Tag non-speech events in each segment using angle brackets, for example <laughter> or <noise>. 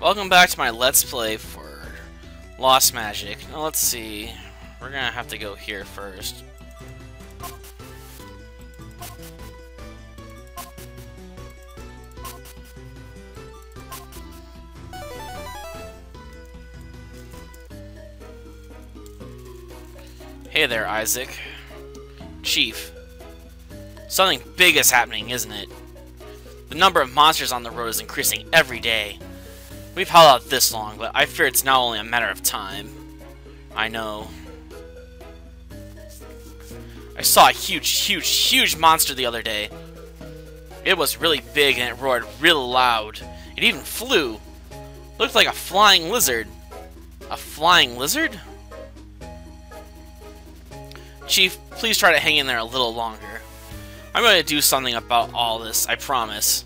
Welcome back to my Let's Play for Lost Magic. Now let's see. We're gonna have to go here first. Hey there, Isaac. Chief. Something big is happening, isn't it? The number of monsters on the road is increasing every day. We've held out this long, but I fear it's now only a matter of time. I know. I saw a huge, huge, huge monster the other day. It was really big and it roared real loud. It even flew. Looked like a flying lizard. A flying lizard? Chief, please try to hang in there a little longer. I'm going to do something about all this, I promise.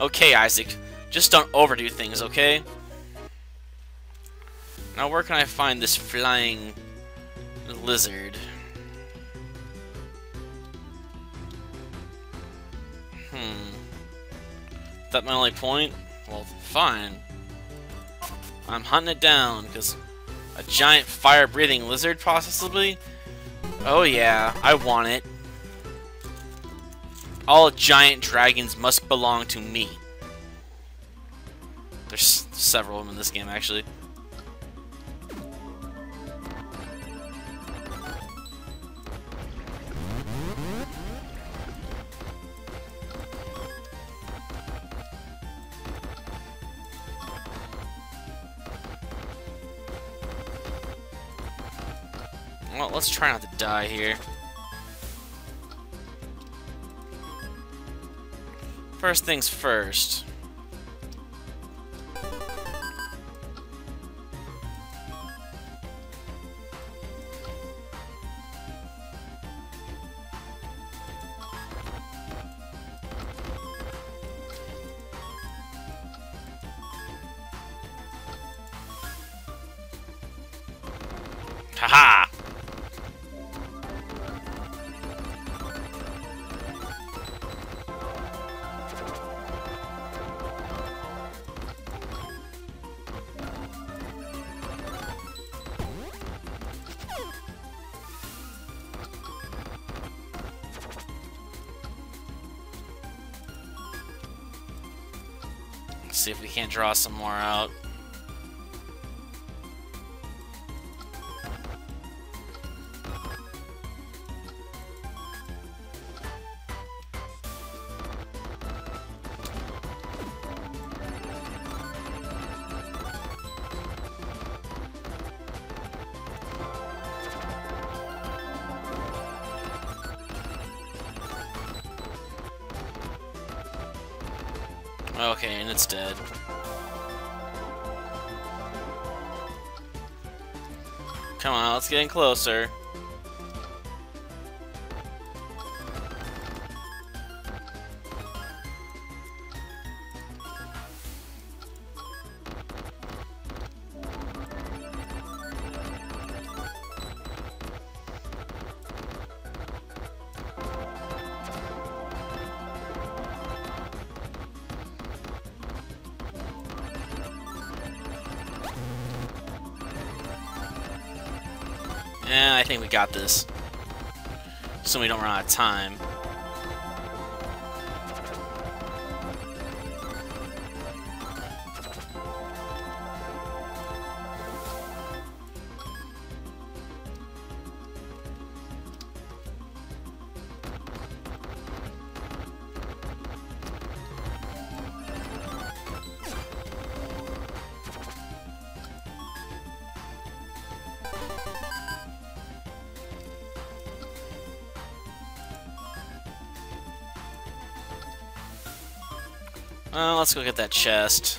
Okay, Isaac. Just don't overdo things, okay? Now, where can I find this flying lizard? Hmm. Is that my only point? Well, fine. I'm hunting it down, because a giant fire-breathing lizard, possibly? Oh yeah, I want it. All giant dragons must belong to me. There's several of them in this game, actually. Well, let's try not to die here. First things first. Haha! See if we can't draw some more out. Okay, and it's dead. Come on, let's get in closer. I think we got this. So we don't run out of time. Well, let's go get that chest.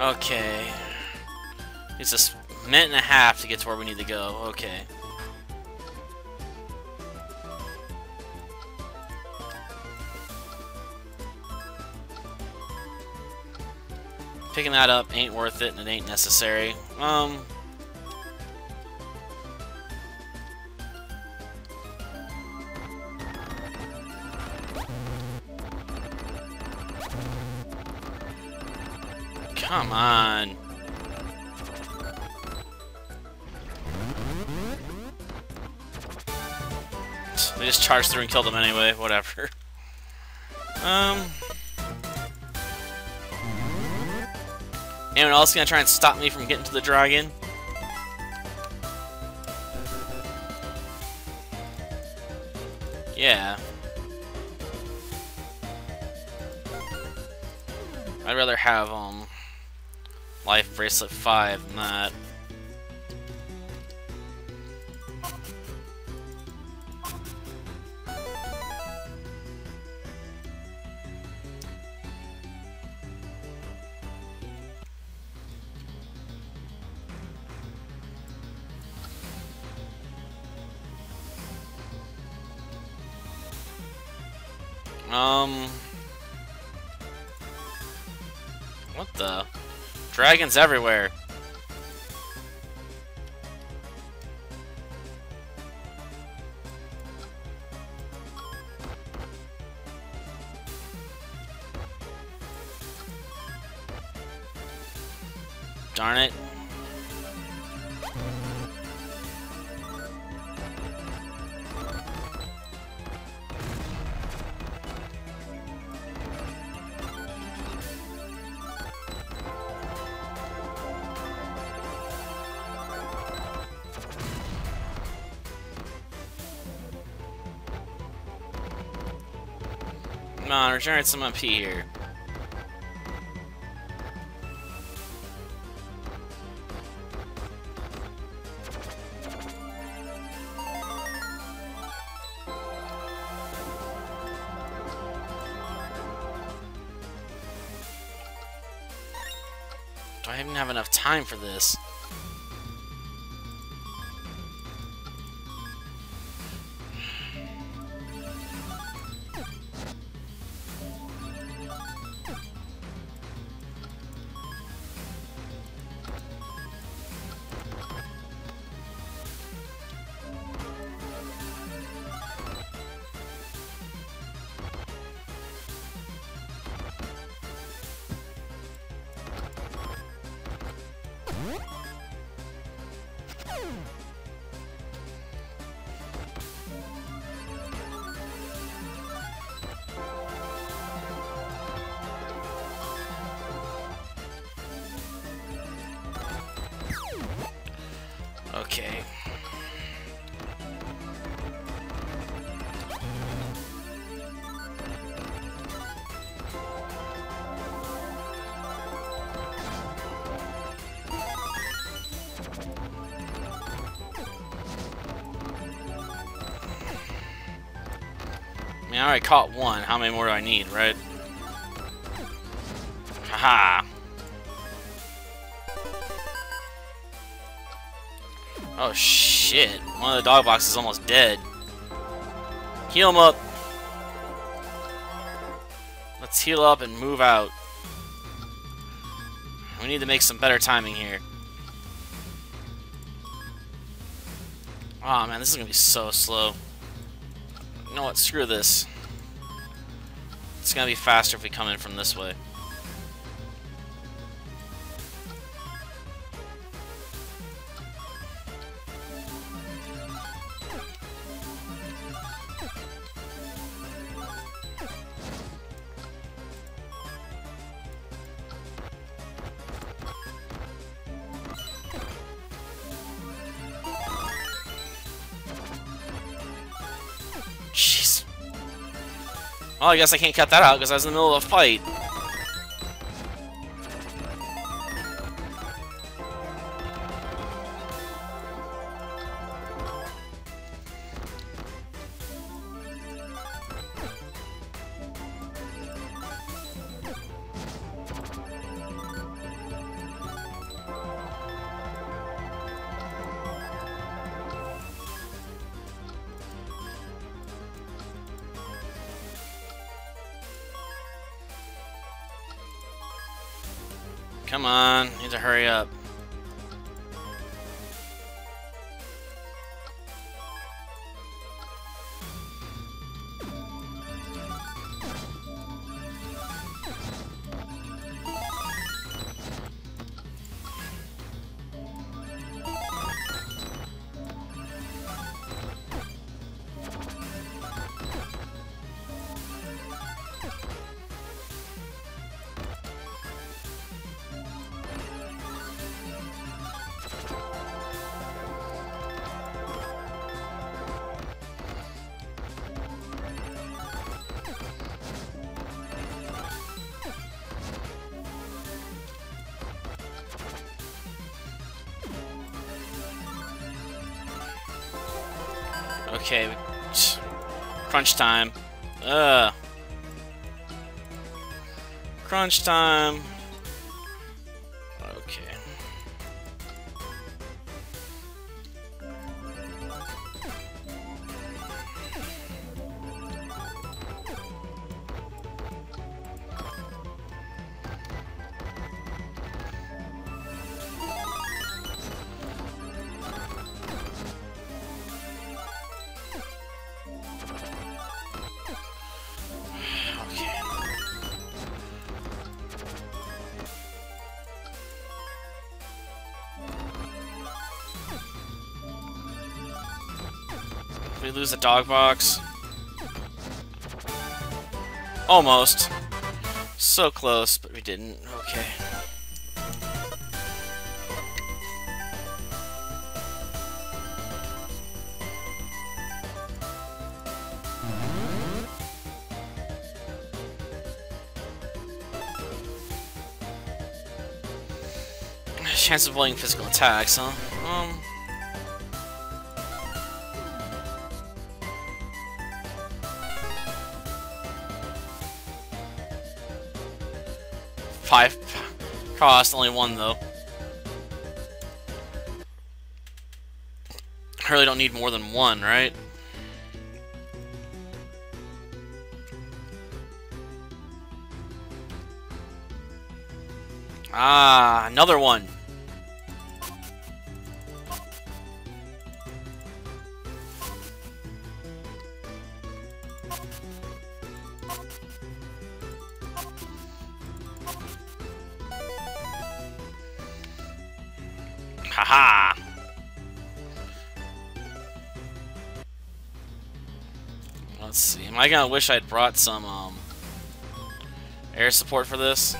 Okay. It's a minute and a half to get to where we need to go. Okay. Picking that up ain't worth it and it ain't necessary. Um, Come on. They just charged through and killed him anyway, whatever. Um... Anyone else gonna try and stop me from getting to the dragon? Yeah. I'd rather have, um... Life Bracelet 5 than Dragons everywhere. Darn it. Come on, regenerate some MP here. Do I even have enough time for this? Okay. I already caught one. How many more do I need, right? Oh shit. One of the dog boxes is almost dead. Heal him up. Let's heal up and move out. We need to make some better timing here. oh, man, this is gonna be so slow. You know what? Screw this. It's gonna be faster if we come in from this way. Well, I guess I can't cut that out because I was in the middle of a fight. Come on, need to hurry up. Okay, crunch time. Ugh. Crunch time. We lose the dog box? Almost. So close, but we didn't. Okay. Chance of avoiding physical attacks, huh? Um. Cost, only one though. I really don't need more than one, right? Ah, another one. I kind of wish I'd brought some um air support for this?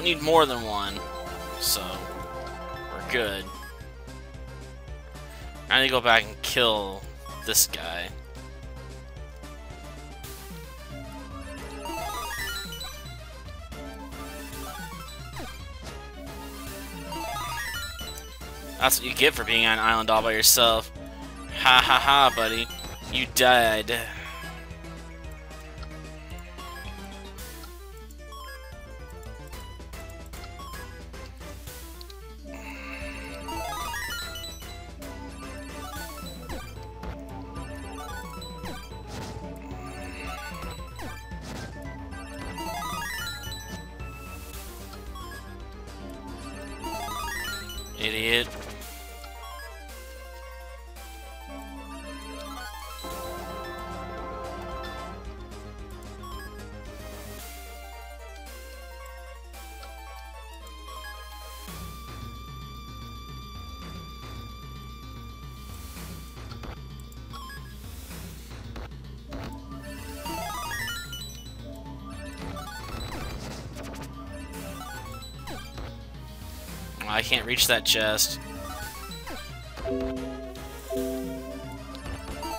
Don't need more than one, so we're good. I need to go back and kill this guy. That's what you get for being on an island all by yourself. Ha ha ha, buddy. You died. Idiot. Can't reach that chest.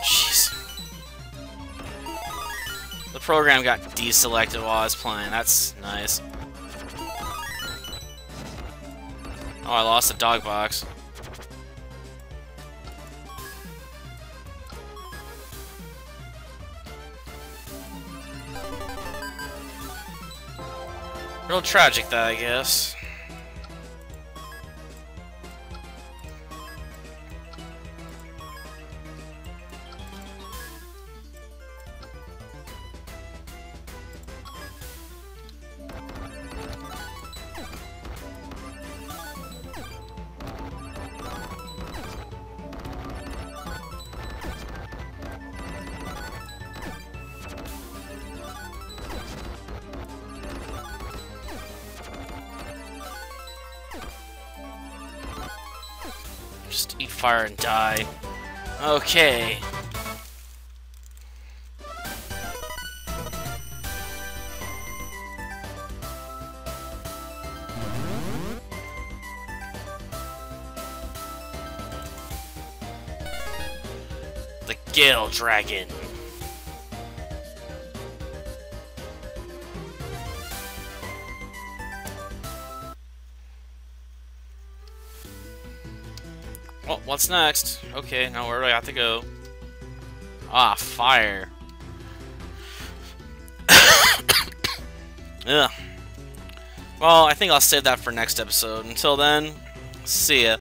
Jeez. The program got deselected while I was playing. That's nice. Oh, I lost the dog box. Real tragic, that, I guess. Eat fire and die. Okay. The Gale Dragon. What's next? Okay, now where do I have to go? Ah, fire. <coughs> Ugh. Well, I think I'll save that for next episode. Until then, see ya.